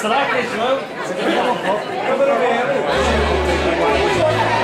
Será que é João? Ô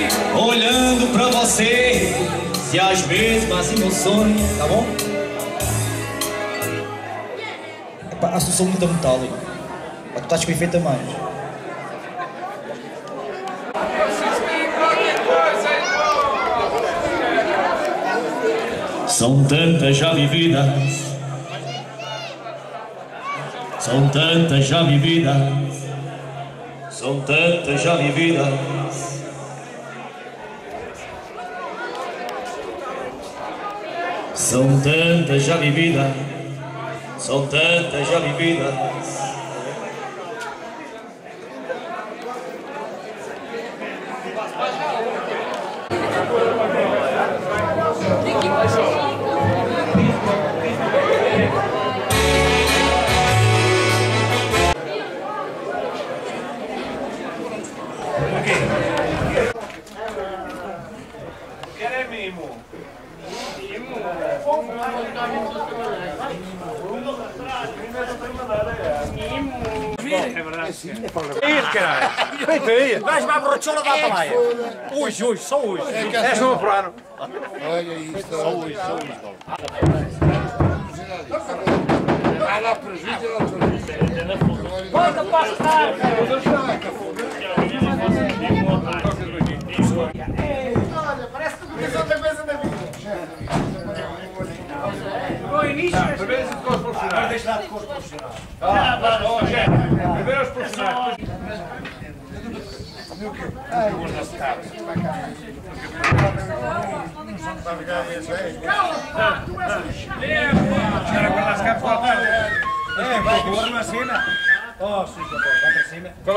Olhando pra você e as mesmas emoções, tá bom? Epá, acho que sou muito metálico. Mas tu estás com efeito a mais. São tantas já vividas, são tantas já vividas, são tantas já vividas. São tantas já vividas, são tantas já vividas. Atalaia. Hoje, hoje, só hoje. É só para ano. Olha isto. Só hoje, só hoje. Vai lá para gente, ela Volta para a cidade. Olha, parece que tu tens outra coisa na vida. No início. Primeiro os profissionais. Deixa lá de cor profissional. Ah, tá, ó, chefe. Primeiro os profissionais. Era quando as capas faltaram. É, vai pôr uma cena. Oh, suja, pô,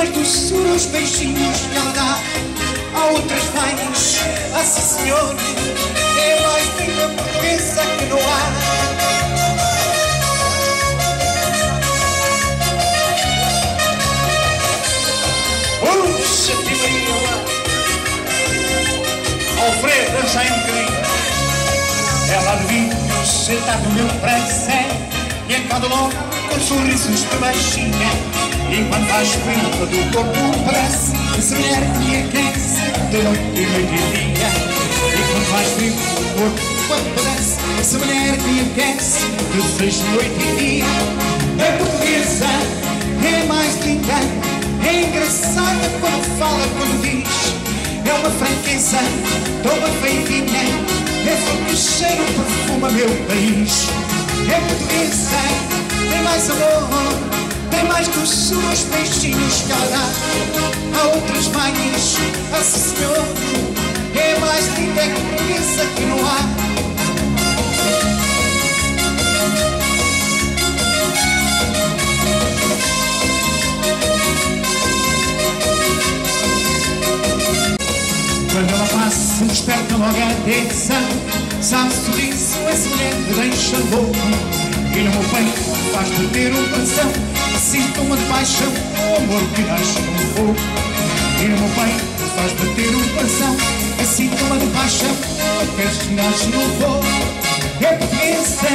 Tem mais doçura os beijinhos ela dá Há outras mais, ah sim senhor É mais linda portuguesa que não há. Puxa, que Maria Alfredo, dança aí um bocadinho Ela adivinha sentado no meu prazer E enquanto logo com sorrisos de baixinha E quando faz frio todo o corpo parece Essa mulher que me aquece de noite e e dia E quando faz frio o corpo parece Essa mulher que me aquece de noite e dia. É portuguesa, é mais linda é engraçada quando fala, quando diz. É uma franqueza tão feitinha É flor que cheira o perfume meu país. É portuguesa, tem mais amor mais doçura os beijinhos que ela dá Há outras mais, a senhor É mais linda que portuguesa que não há Quando ela passa, desperta logo a atenção Sabe sorriso, essa mulher me deixa louco. E no meu peito faz bater um coração Sintoma de paixão, o amor que nasce no fogo. E meu peito faz bater um coração. É sintoma de paixão, o que nasce no fogo. É portuguesa,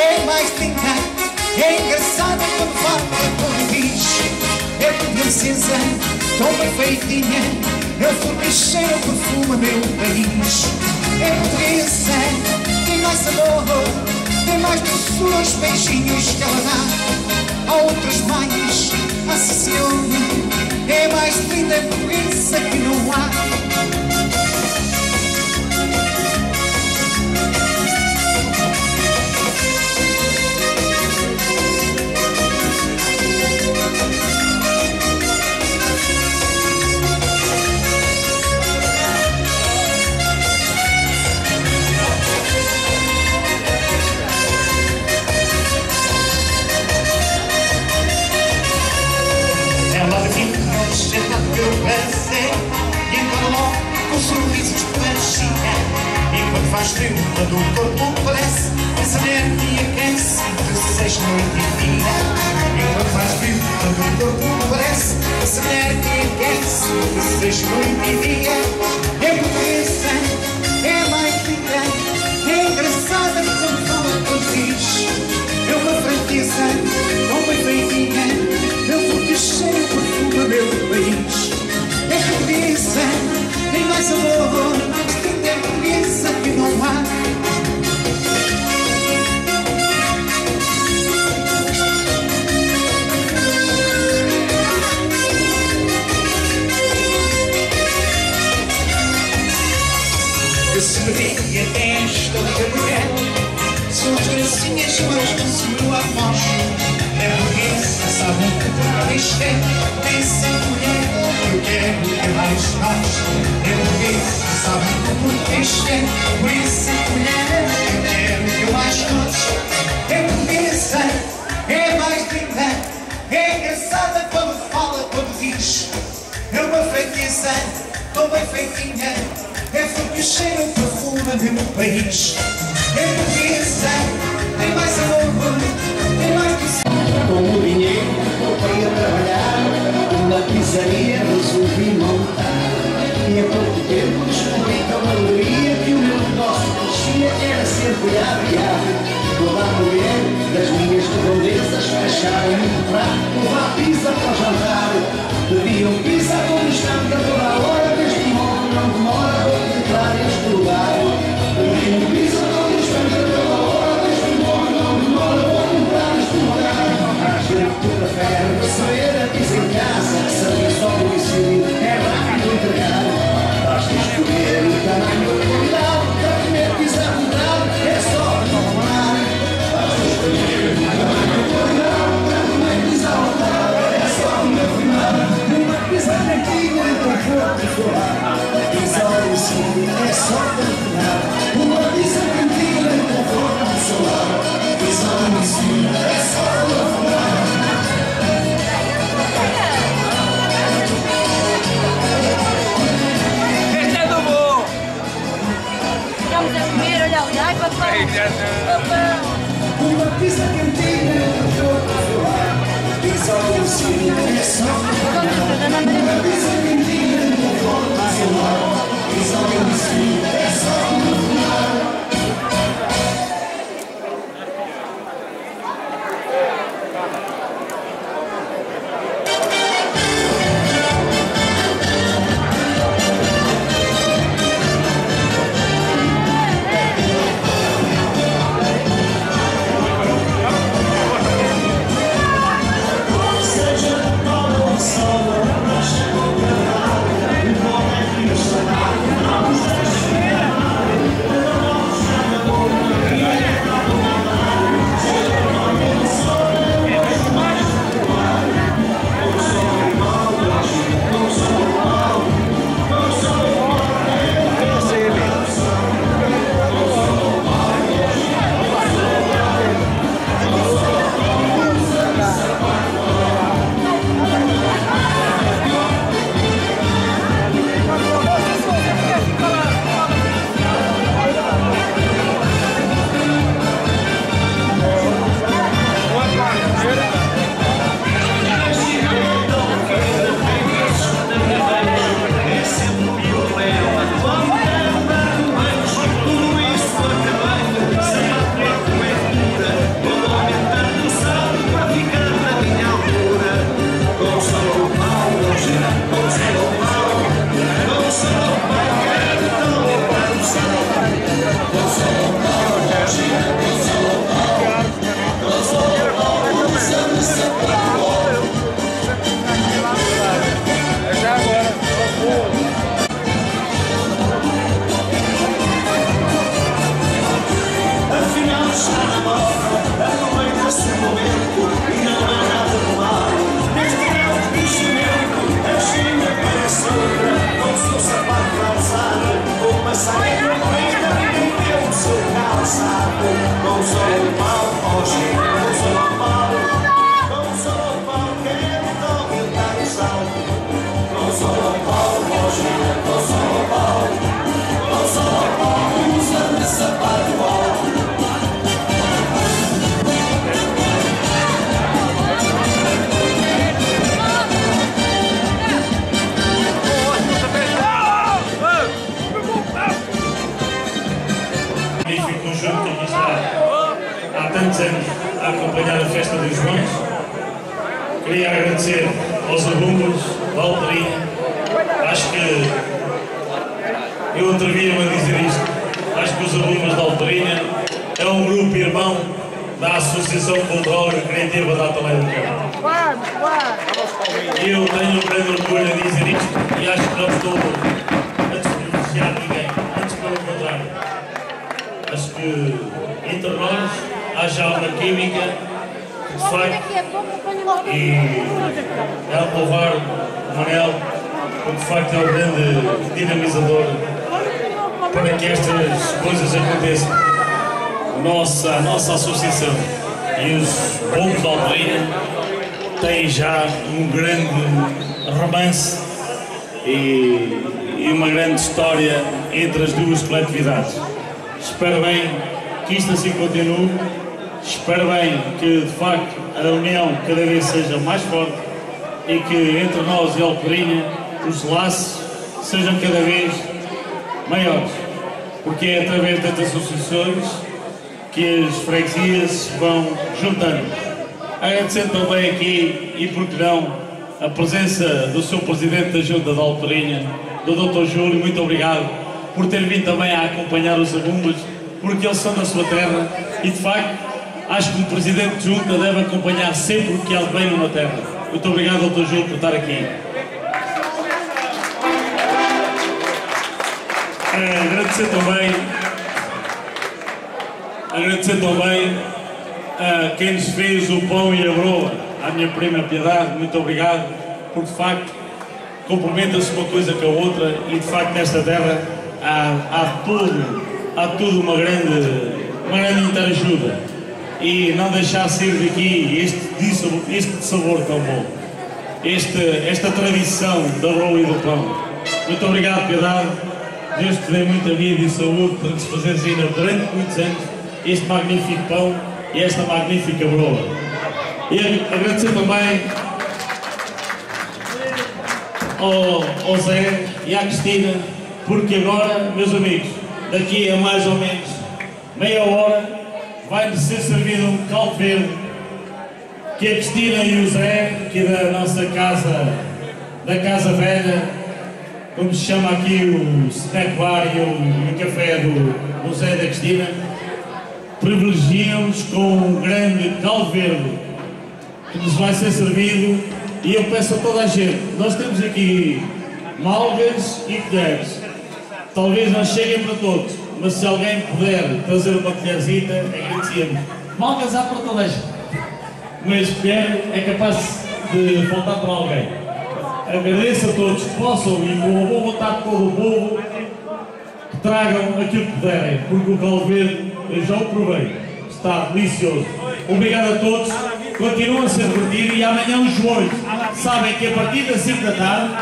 é mais linda É engraçada quando fala, quando diz É princesa, tão bem feitinha eu fui mexer o perfume meu país É portuguesa, tem mais amor Tem mais os beijinhos que ela dá Há outras mais, a Cecília É mais linda portuguesa que não há meu prazer E encarou com sorrisos E quando faz frio, todo o corpo parece mulher me aquece de seis noite e dia E quando faz frio, todo o corpo parece mulher me aquece de seis noite e dia É portuguesa, é tem mais amor É portuguesa que não há tantos anos a acompanhar a festa dos Joões. Queria agradecer aos alunos, Valterinha. Acho que eu atrevia-me a dizer isto. Acho que os alunos da Alterinha né, é um grupo irmão da Associação Cultural e Criativa da Atalaia do E eu tenho um grande orgulho a dizer isto e acho que não estou a despronunciar ninguém. Antes, pelo contrário. Acho que entre nós haja uma química de facto e é louvar o Manel porque de facto é um grande dinamizador para que estas coisas aconteçam. Nossa, a nossa associação e os Bombos da Alperia têm já um grande romance e, e uma grande história entre as duas coletividades. Espero bem que isto assim continue Espero bem que, de facto, a união cada vez seja mais forte e que entre nós e Alcorinha os laços sejam cada vez maiores, porque é através destas associações que as freguesias vão juntando. Agradecendo também aqui, e por que não, a presença do seu Presidente da Junta de Alperinha, do Dr. Júlio, muito obrigado por ter vindo também a acompanhar os alunos, porque eles são da sua terra e de facto acho que o Presidente de Junta deve acompanhar sempre o que há de bem numa terra. Muito obrigado, Dr. Júlio, por estar aqui. Eh, agradecer também agradecer também a quem nos fez o pão e a broa, à minha prima Piedade, muito obrigado, porque de facto complementa-se uma coisa com a outra e de facto nesta terra há, há tudo, há tudo uma grande, uma grande interajuda e não deixar sair daqui este, este sabor tão bom, este, esta tradição da broa e do pão. Muito obrigado, Piedade. Deus te dê muita vida e saúde para que se fazeres ainda durante muitos anos este magnífico pão e esta magnífica broa. E agradecer também ao, ao Zé e à Cristina, porque agora, meus amigos, daqui a mais ou menos meia hora vai-nos ser servido um caldo verde que a Cristina e o Zé, que é da nossa casa, da Casa Velha, como se chama aqui o snack bar e o, e o café do, do Zé e da Cristina, privilegiam-nos com um grande caldo verde que nos vai ser servido e eu peço a toda a gente, nós temos aqui malgas e colheres. Talvez não cheguem para todos, mas se alguém puder trazer uma colherzita, agradecemos. Malgas há para toda a gente, mas colher é capaz de faltar para alguém. Agradeço a todos que possam e com a boa vontade de todo o povo que tragam aquilo que puderem, porque o caldo verde eu já o provei, está delicioso. Obrigado a todos, continuam a se divertir e amanhã os joelhos sabem que a partir das 5 da tarde,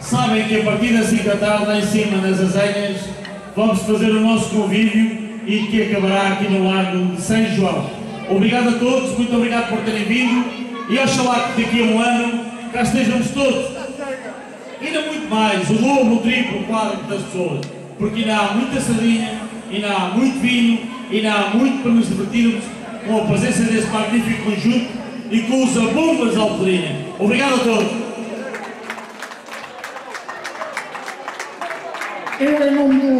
sabem que a partir das 5 da tarde lá em cima nas azenhas vamos fazer o nosso convívio e que acabará aqui no Largo de São João. Obrigado a todos, muito obrigado por terem vindo e oxalá que daqui a um ano cá estejamos todos ainda muito mais, o dobro, o triplo, o quadro das pessoas, porque ainda há muita sardinha, ainda há muito vinho, ainda há muito para nos divertirmos com a presença desse magnífico conjunto e com os abombas da Alpedrinha. Obrigado a todos. Eu, do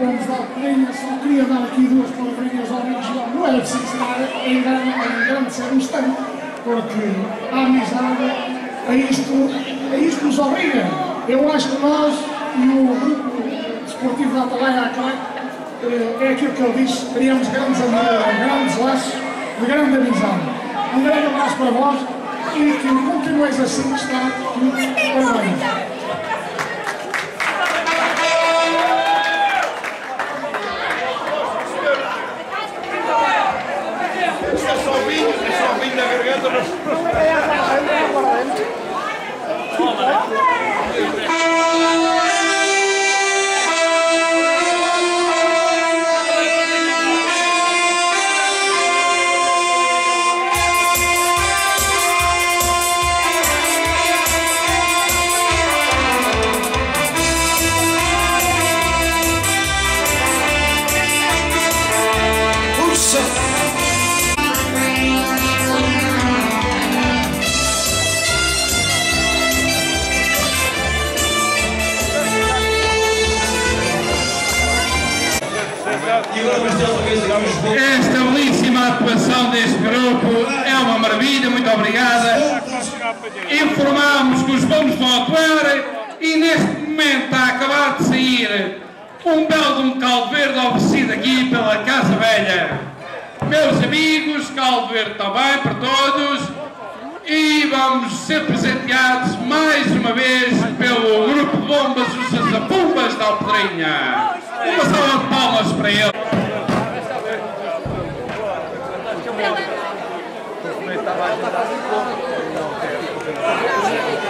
Grupo de Bombos da Alpedrinha, só queria dar aqui duas palavrinhas ao amigo João. Não era preciso estar em grande, em grande ser um instante, porque a amizade a isto, a isto nos obriga. Eu acho que nós e o Grupo Desportivo da Atalaia Aclé, eh, é aquilo que ele disse, criamos grandes, grandes laços de grande amizade. Um grande abraço para vós e que continueis assim, está tudo bem. Oh, my God. Informámos que os vamos atuar e neste momento está a acabar de sair um belo de um caldo verde oferecido aqui pela Casa Velha. Meus amigos, caldo verde também para todos e vamos ser presenteados mais uma vez pelo grupo de bombas Os Azapumbas da Alpedrinha. Uma salva de palmas para ele. Ó, Luís! Thank you.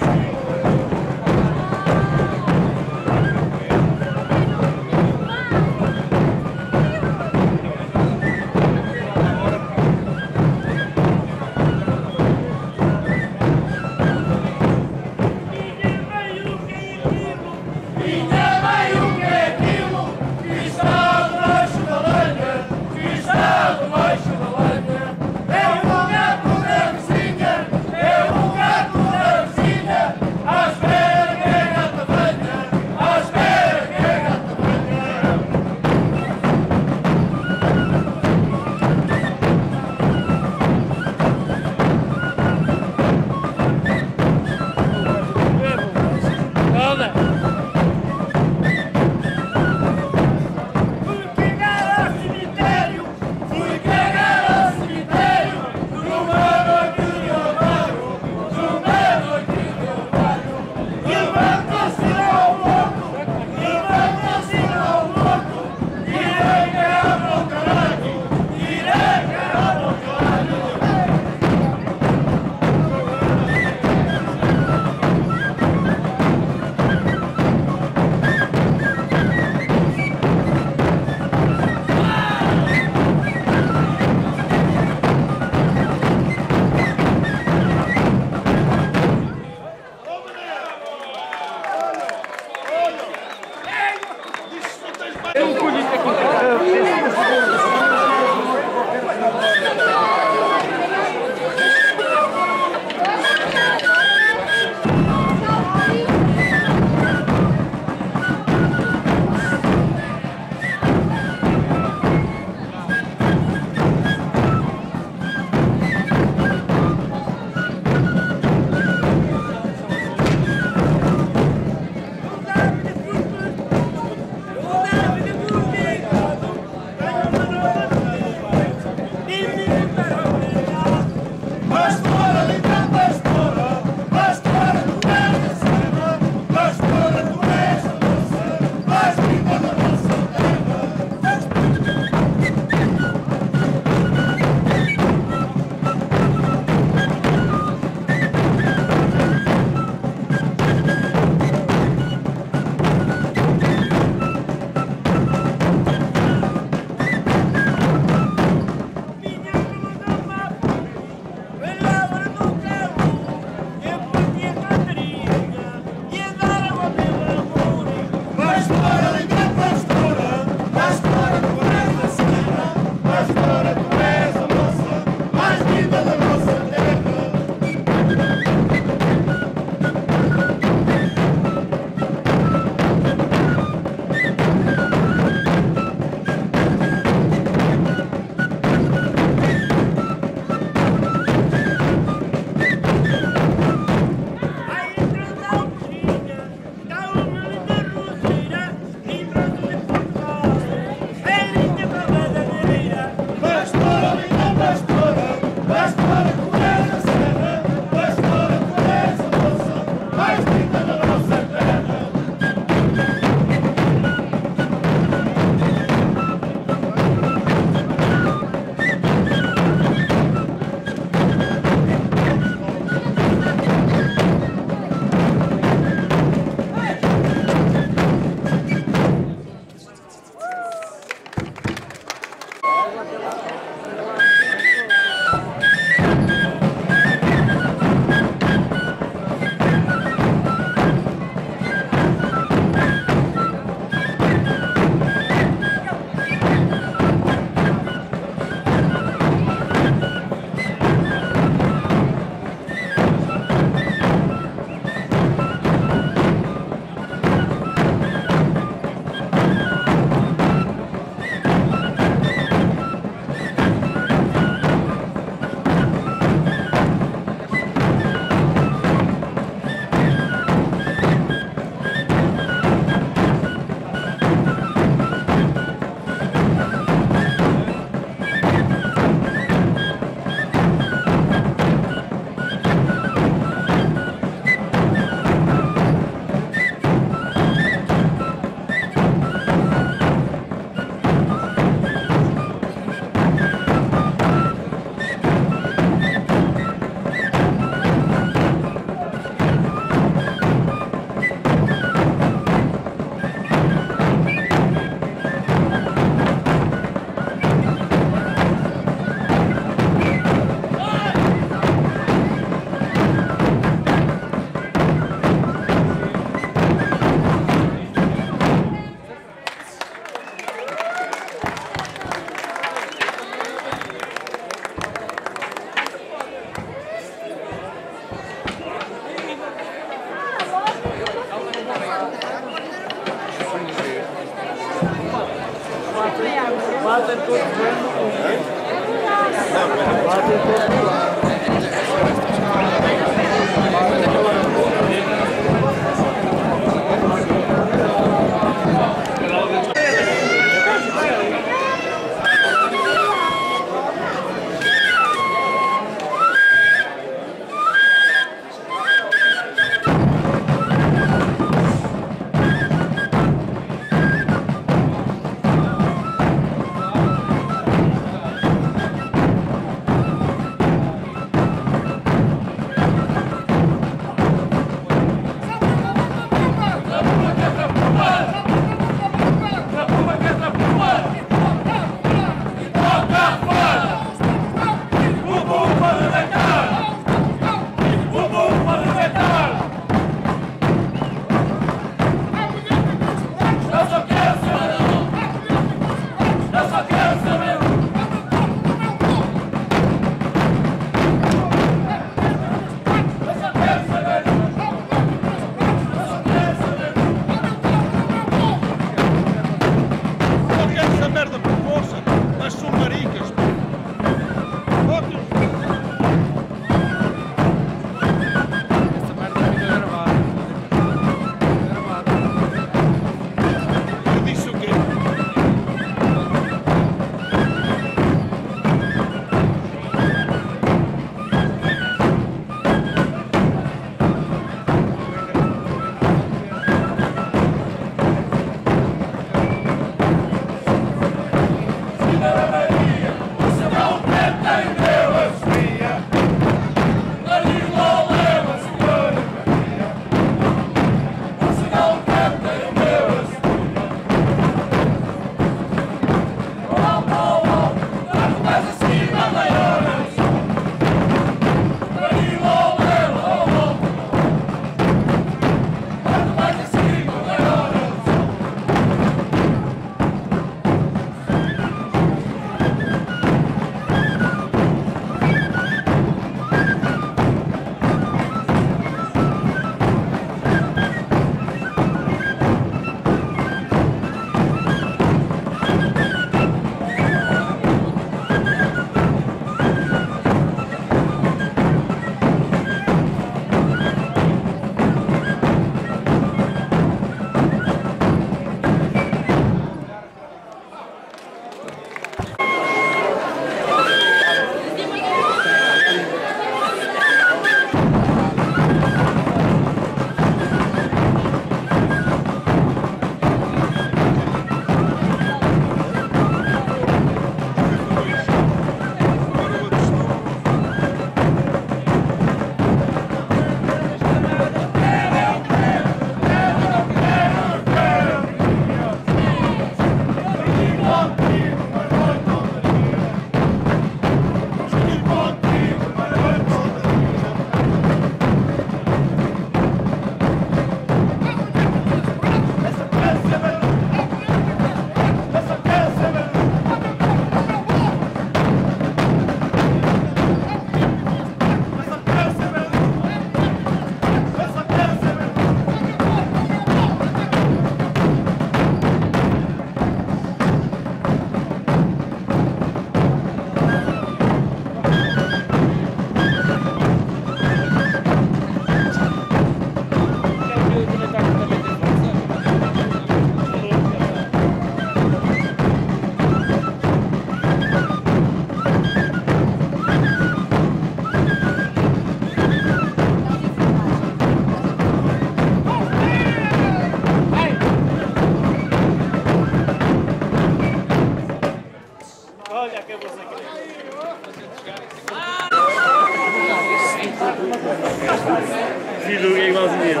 Filho é igualzinho a ele.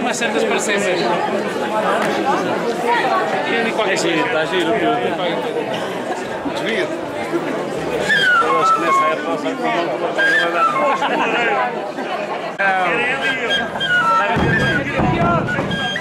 Umas certas parecenças. É giro, está giro tudo. Desvia. Eu acho que nessa época não sabe como vai dar. Querem ali, Diz,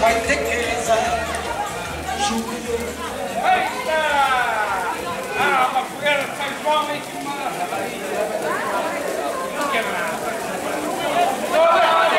Vai ter casa. Júlio. Eita! Ah, uma fogueira sai jovem que maravilha. Que nada. Toda hora.